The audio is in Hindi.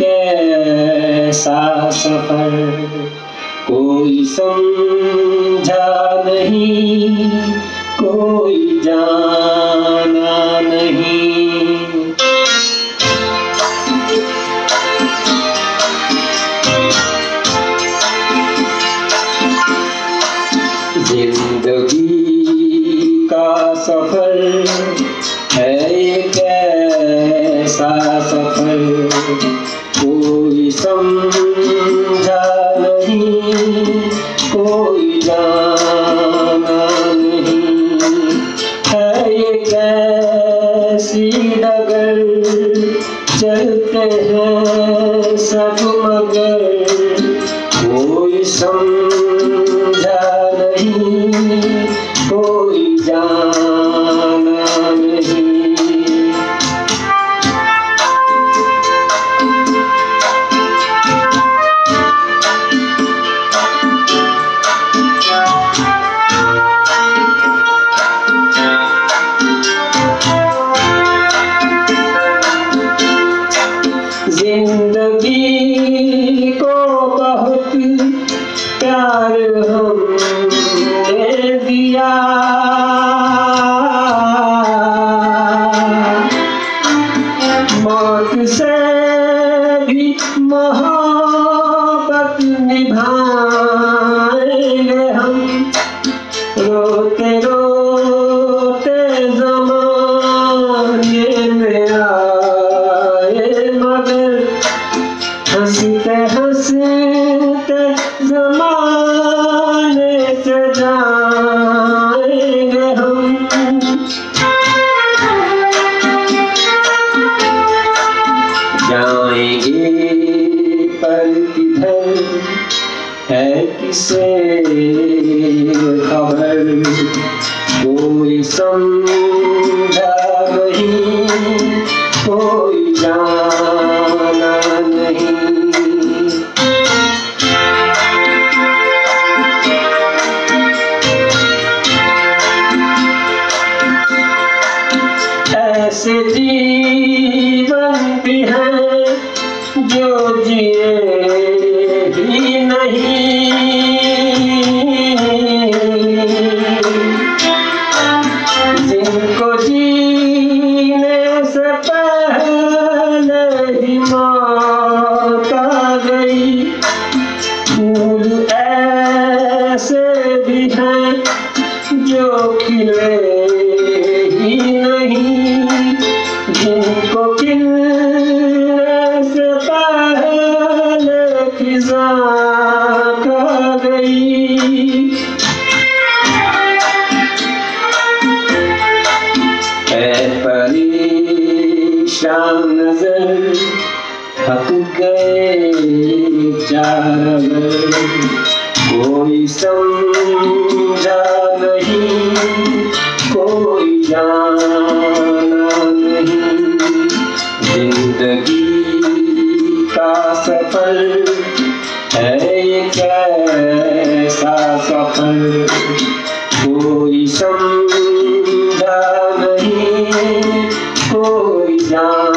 कैसा सफ़र कोई समझा नहीं कोई जाना नहीं। ज़िंदगी का सफ़र सफ़र कोई समझा नहीं, कोई जाना नहीं। है एक ऐसी डगर, चलते हैं सब मगर। कोई समझा ज़िंदगी को बहुत प्यार हमने दिया। मौत से भी मोहब्बत निभाएँगे हँसते हँसते जमाने से जाएँगे हम। जाएँगे पर किधर है किसे खबर? कोई समझा नहीं, कोई जाना ऐसे जीवन भी हैं, जो जिए ही नहीं। जिनको जीने से पहले ही मौत आ गई फूल ऐसे भी हैं जो खिले कोई समझा नहीं कोई जाना एक ऐसा सफ़र कोई समझा नहीं कोई जाना